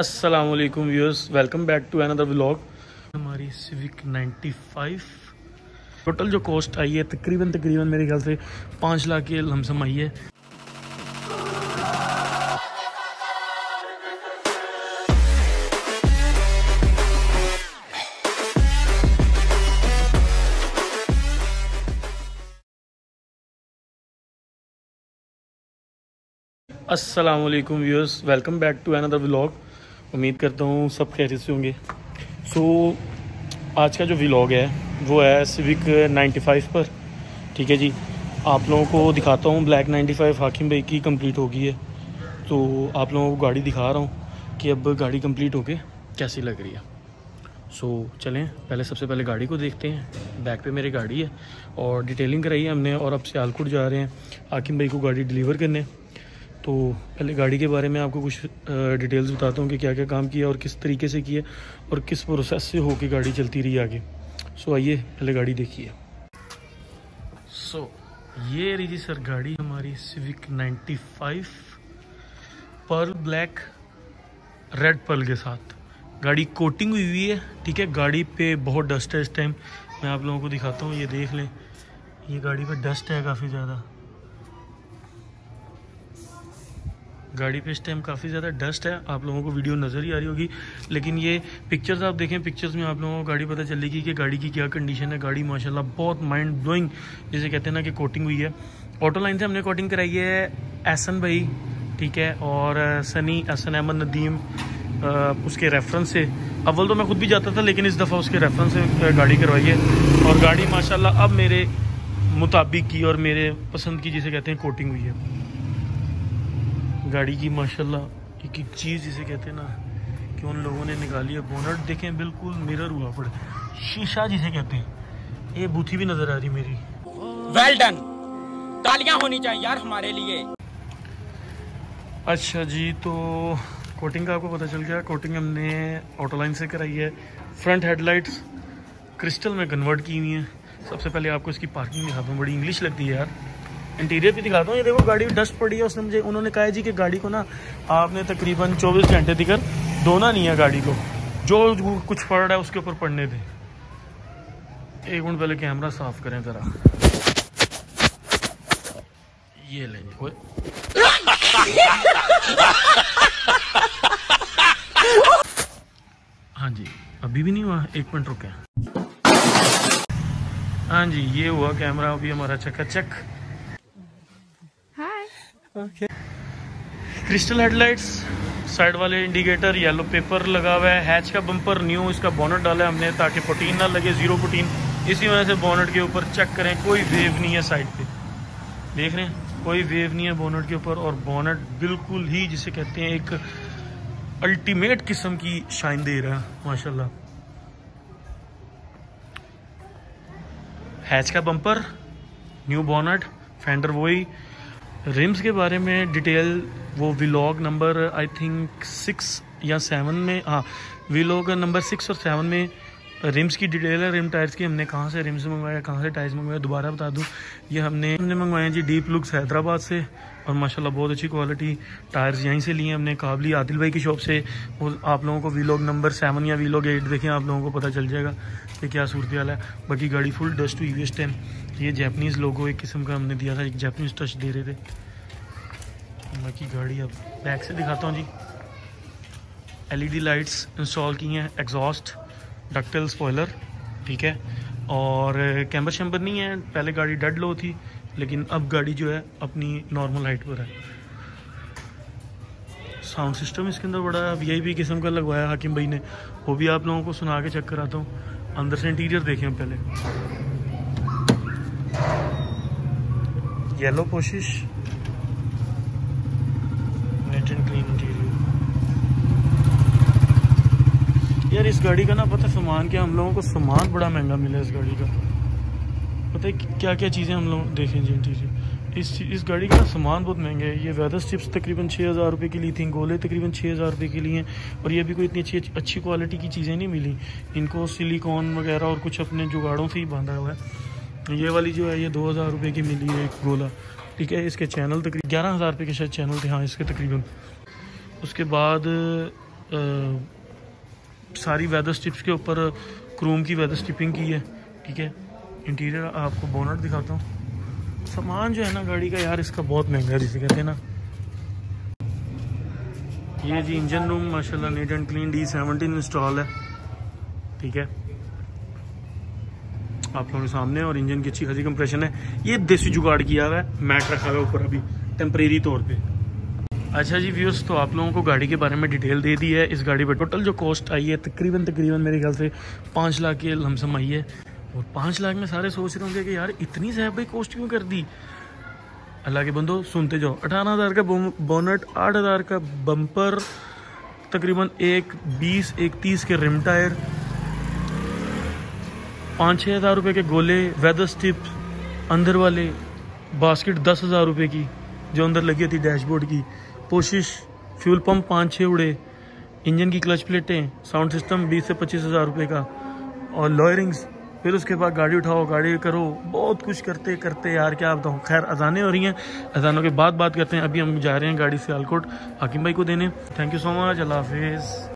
अस्सलाम वालेकुम viewers welcome back to another vlog हमारी सिविक 95 टोटल जो कॉस्ट आई है तकरीबन तकरीबन मेरे ख्याल से पाँच लाख के लमसम आई है। वालेकुम viewers welcome back to another vlog उम्मीद करता हूँ सब खैरियत से होंगे। सो so, आज का जो व्लॉग है वो है सिविक 95 पर। ठीक है जी? आप लोगों को दिखाता हूँ ब्लैक 95 हाकिम भाई की कंप्लीट हो गई है। तो आप लोगों को गाड़ी दिखा रहा हूँ कि अब गाड़ी कंप्लीट होके कैसी लग रही है। सो so, चलें पहले सबसे पहले गाड़ी को देखते हैं। बैक पे मेरी गाड़ी है और डिटेलिंग कराई है हमने और अब सियालकोट जा रहे हैं। हाकिम भाई को गाड़ी डिलीवर करने। तो पहले गाड़ी के बारे में आपको कुछ डिटेल्स बताता हूँ कि क्या क्या काम किया और किस तरीके से किया और किस प्रोसेस से होकर गाड़ी चलती रही आगे। सो आइए पहले गाड़ी देखिए। सो so, ये रही जी सर गाड़ी हमारी Civic 95 pearl black red pearl के साथ। गाड़ी कोटिंग हुई हुई है ठीक है? गाड़ी पे बहुत डस्ट है इस टाइम मैं आप लोगों को दिखाता हूँ ये देख लें। ये गाड़ी पे डस्ट है काफ़ी ज़्यादा। गाड़ी पे इस टाइम काफ़ी ज़्यादा डस्ट है। आप लोगों को वीडियो नज़र ही आ रही होगी। लेकिन ये पिक्चर्स आप देखें पिक्चर्स में आप लोगों को गाड़ी पता चलेगी कि गाड़ी की क्या कंडीशन है। गाड़ी माशाल्लाह बहुत माइंड ब्लोइंग जिसे कहते हैं ना कि कोटिंग हुई है। ऑटो लाइन से हमने कोटिंग कराई है एहसन भाई, ठीक है? और सनी एहसन अहमद नदीम उसके रेफरेंस से। अव्वल तो मैं खुद भी जाता था, लेकिन इस दफ़ा उसके रेफरेंस से गाड़ी करवाई है। और गाड़ी माशाल्लाह अब मेरे मुताबिक की और मेरे पसंद की, जिसे कहते हैं कोटिंग हुई है। गाड़ी की माशाल्लाह एक एक चीज़ जिसे कहते हैं ना कि उन लोगों ने निकाली है बोनट देखें बिल्कुल मिरर हुआ पड़े। शीशा जिसे कहते हैं ये बूथी भी नज़र आ रही मेरी। वेल डन तालियाँ होनी चाहिए यार हमारे लिए। अच्छा जी तो कोटिंग का आपको पता चल गया कोटिंग हमने ऑटो लाइन से कराई है। फ्रंट हेडलाइट्स क्रिस्टल में कन्वर्ट की हुई हैं। सबसे पहले आपको इसकी पार्किंग दिखाता हूँ बड़ी इंग्लिश लगती है यार। इंटीरियर भी दिखाता हूँ। ये देखो, गाड़ी डस्ट पड़ी है, उसने मुझे, उन्होंने कहा जी कि गाड़ी को ना आपने तकरीबन 24 घंटे दिकर धोना नहीं है गाड़ी को। जो कुछ पड़ रहा है, उसके ऊपर पड़ने दें। एक मिनट पहले कैमरा साफ़ करें ज़रा। ये लें। हाँ जी, अभी भी नहीं हुआ? एक मिनट रुके। हाँ जी, ये हुआ कैमरा, अभी हमारा चकाचक। ओके क्रिस्टल हेडलाइट्स साइड वाले इंडिकेटर येलो पेपर लगा हुआ है हैच का बम्पर न्यू इसका बोनट डाला है हमने ताकि प्रोटीन ना लगे ज़ीरो प्रोटीन इसी वजह से बोनट के ऊपर चेक करें, कोई वेव नहीं है साइड पे। देख रहे हैं, कोई वेव नहीं है बोनट के ऊपर और बोनट बिल्कुल ही जिसे कहते हैं एक अल्टीमेट किस्म की शाइन दे रहा है, माशाल्लाह। हैच का बम्पर न्यू बोनट फेंडर वही। रिम्स के बारे में डिटेल, वो vlog number I think six या सेवन में हाँ विलॉग नंबर सिक्स और सेवन में रिम्स की डिटेल है। रिम टायर्स की हमने कहाँ से रिम्स मंगवाया, कहाँ से टायर्स मंगवाया, दोबारा बता दूँ। ये हमने हमने मंगवाए जी डीप लुक्स हैदराबाद से। और माशाल्लाह बहुत अच्छी क्वालिटी टायर्स यहीं से लिए हमने। काबली आदिल भाई की शॉप से। वो आप लोगों को वीलॉग नंबर सेवन या वीलॉग एट देखें, आप लोगों को पता चल जाएगा कि क्या सूरत हाल है। बाकी गाड़ी फुल डस्ट हुई हुई इस टाइम ये जैपनीज़ लोगो एक किस्म का हमने दिया था, एक जैपनीज़ टच दे रहे थे। बाकी गाड़ी अब बैक से दिखाता हूँ जी। एलईडी लाइट्स इंस्टॉल की हैं एग्जॉस्ट डक्टल स्पॉयलर ठीक है? और कैम्बर शैम्बर नहीं है, पहले गाड़ी डेड लो थी। लेकिन अब गाड़ी जो है अपनी नॉर्मल हाइट पर है। साउंड सिस्टम इसके अंदर बड़ा वी आई किस्म का लगवाया हाकिम भाई ने। वो भी आप लोगों को सुना के चेक कराता हूँ। अंदर से इंटीरियर देखें पहले। येलो कोशिश। नीट एंड क्लीन इंटीरियर यार, इस गाड़ी का ना पता सामान क्या हम लोगों को सामान बड़ा महँगा मिला इस गाड़ी का। पता है क्या क्या चीज़ें हम लोग देखें जी इंटीरियर इस इस गाड़ी का सामान बहुत महँगा है। ये वेदर स्टिप्स तकरीबन छः हज़ार रुपये की ली थी गोले तकरीबन छः हज़ार रुपये की लिए हैं। और ये भी कोई इतनी अच्छी अच्छी क्वालिटी की चीज़ें नहीं मिली। इनको सिलिकॉन वगैरह और कुछ अपने जुगाड़ों से ही बांधा हुआ है। ये वाली जो है ये दो हज़ार रुपये की मिली है एक गोला। ठीक है इसके चैनल तकरीबन ग्यारह हज़ार रुपये के शायद चैनल थे। हाँ इसके तकरीबन। उसके बाद आ, सारी वेदर स्टिप्स के ऊपर क्रोम की वेदर स्टिपिंग की है। ठीक है? इंटीरियर आपको बोनट दिखाता हूँ। सामान जो है ना, गाड़ी का यार, इसका बहुत महँगा है, जिसे कहते हैं ना। ये जी इंजन रूम माशाल्लाह neat and clean D seventeen install है। ठीक है। आप लोगों के सामने, और इंजन की अच्छी खासी कंप्रेशन है। ये देसी जुगाड़ किया हुआ है मैट रखा हुआ है ऊपर अभी टेम्परेरी तौर पे। अच्छा जी व्यूअर्स तो आप लोगों को गाड़ी के बारे में डिटेल दे दी है। इस गाड़ी पर टोटल जो कॉस्ट आई है, तकरीबन तकरीबन मेरे ख्याल से पाँच लाख के लमसम आई है। और पाँच लाख में सारे सोच रहे होंगे कि यार, इतनी साहब भाई कॉस्ट क्यों कर दी? अल्लाह के बंदो, सुनते जाओ। अठारह हज़ार का बोनट आठ हज़ार का बम्पर तकरीबन एक बीस, एक तीस के रिम टायर पाँच छः हज़ार रुपये के गोले वेदर स्टिप अंदर वाले बास्केट दस हज़ार रुपये की, जो अंदर लगी थी डैशबोर्ड की। कोशिश फ्यूल पंप पाँच छः उड़े, इंजन की क्लच प्लेटें साउंड सिस्टम बीस से पच्चीस हज़ार रुपये का, और लॉयरिंग्स फिर उसके बाद गाड़ी उठाओ, गाड़ी करो, बहुत कुछ करते करते, यार क्या बताऊँ। खैर, अजानें हो रही हैं। अजानों के बाद बात करते हैं। अभी हम जा रहे हैं गाड़ी से आलकोट, हाकिम भाई को देने। थैंक यू सो मच अल्लाह हाफिज़।